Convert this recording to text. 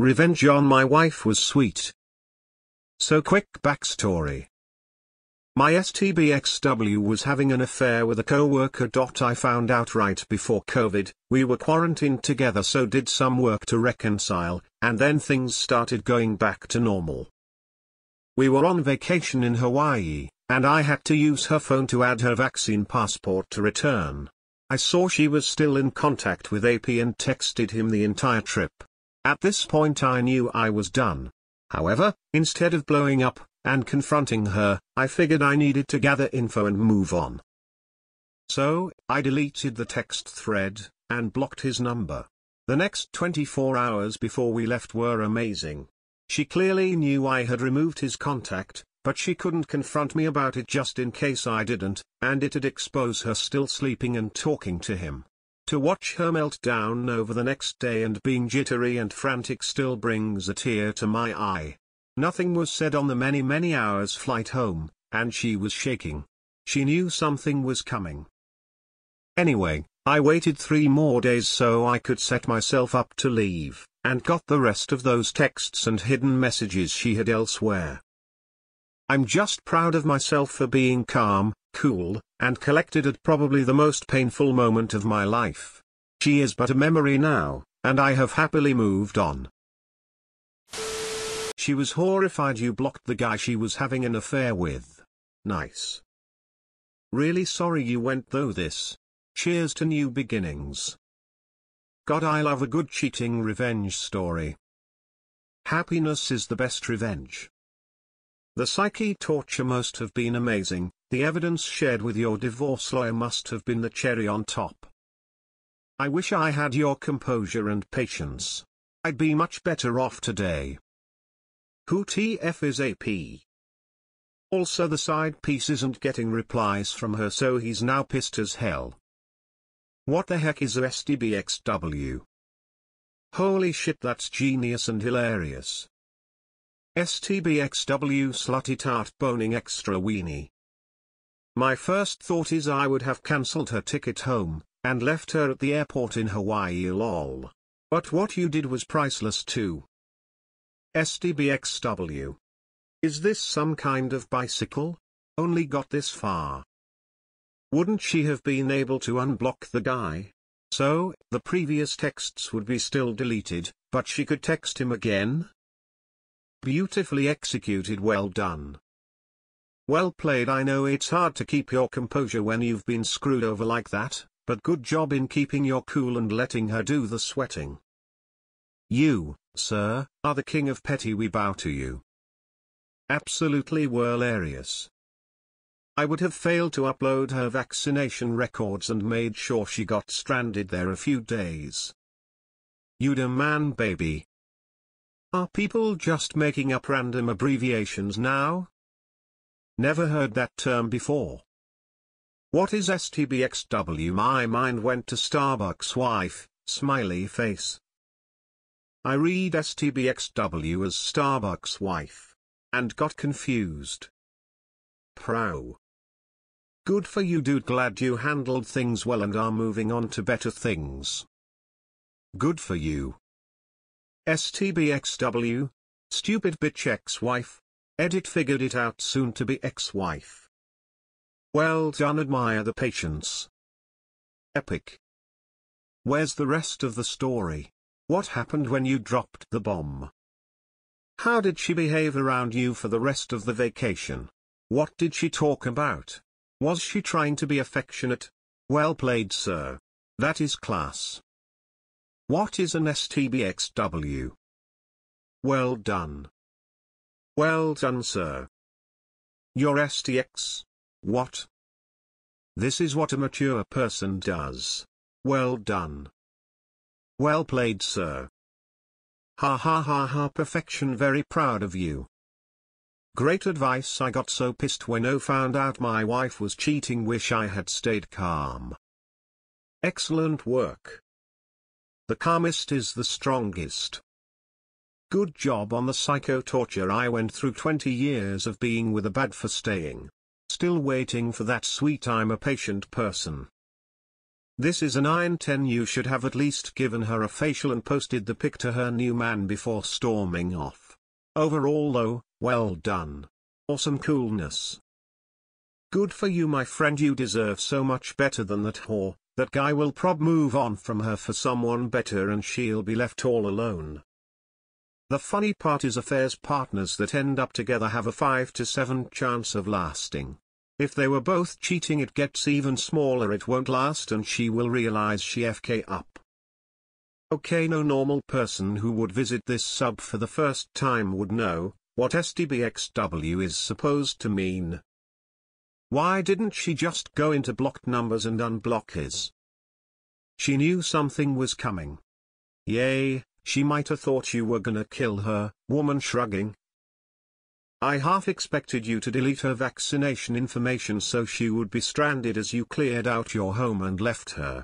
Revenge on my wife was sweet. So quick backstory. My STBXW was having an affair with a co-worker. I found out right before COVID, we were quarantined together so did some work to reconcile, and then things started going back to normal. We were on vacation in Hawaii, and I had to use her phone to add her vaccine passport to return. I saw she was still in contact with AP and texted him the entire trip. At this point I knew I was done. However, instead of blowing up, and confronting her, I figured I needed to gather info and move on. So, I deleted the text thread, and blocked his number. The next 24 hours before we left were amazing. She clearly knew I had removed his contact, but she couldn't confront me about it just in case I didn't, and it'd expose her still sleeping and talking to him. To watch her melt down over the next day and being jittery and frantic still brings a tear to my eye. Nothing was said on the many many hours flight home, and she was shaking. She knew something was coming. Anyway, I waited three more days so I could set myself up to leave, and got the rest of those texts and hidden messages she had elsewhere. I'm just proud of myself for being calm, cool, and collected at probably the most painful moment of my life. She is but a memory now, and I have happily moved on. She was horrified you blocked the guy she was having an affair with. Nice. Really sorry you went though this. Cheers to new beginnings. God I love a good cheating revenge story. Happiness is the best revenge. The psyche torture must have been amazing, the evidence shared with your divorce lawyer must have been the cherry on top. I wish I had your composure and patience. I'd be much better off today. Who TF is AP? Also the side piece isn't getting replies from her so he's now pissed as hell. What the heck is STBXW? Holy shit that's genius and hilarious. STBXW slutty tart boning extra weenie. My first thought is I would have cancelled her ticket home, and left her at the airport in Hawaii lol. But what you did was priceless too. STBXW. Is this some kind of bicycle? Only got this far. Wouldn't she have been able to unblock the guy? So, the previous texts would be still deleted, but she could text him again? Beautifully executed well done. Well played I know it's hard to keep your composure when you've been screwed over like that, but good job in keeping your cool and letting her do the sweating. You, sir, are the king of petty we bow to you. Absolutely hilarious. I would have failed to upload her vaccination records and made sure she got stranded there a few days. You'd a man baby. Are people just making up random abbreviations now? Never heard that term before. What is STBXW? My mind went to Starbucks wife, smiley face. I read STBXW as Starbucks wife. And got confused. Pro. Good for you dude glad you handled things well and are moving on to better things. Good for you. STBXW, stupid bitch ex-wife, edit figured it out soon to be ex-wife. Well done admire the patience. Epic. Where's the rest of the story? What happened when you dropped the bomb? How did she behave around you for the rest of the vacation? What did she talk about? Was she trying to be affectionate? Well played sir. That is class. What is an STBXW? Well done. Well done sir. Your STX? What? This is what a mature person does. Well done. Well played sir. Ha ha ha ha perfection very proud of you. Great advice I got so pissed when O found out my wife was cheating wish I had stayed calm. Excellent work. The calmest is the strongest. Good job on the psycho torture I went through 20 years of being with a bad for staying. Still waiting for that sweet I'm a patient person. This is a 910 you should have at least given her a facial and posted the pic to her new man before storming off. Overall though, well done. Awesome coolness. Good for you my friend you deserve so much better than that whore, that guy will prob move on from her for someone better and she'll be left all alone. The funny part is affairs partners that end up together have a 5 to 7 chance of lasting. If they were both cheating it gets even smaller it won't last and she will realize she FK up. Okay no normal person who would visit this sub for the first time would know, what STBXW is supposed to mean. Why didn't she just go into blocked numbers and unblock his? She knew something was coming. Yay, she might have thought you were gonna kill her, woman shrugging, I half expected you to delete her vaccination information so she would be stranded as you cleared out your home and left her.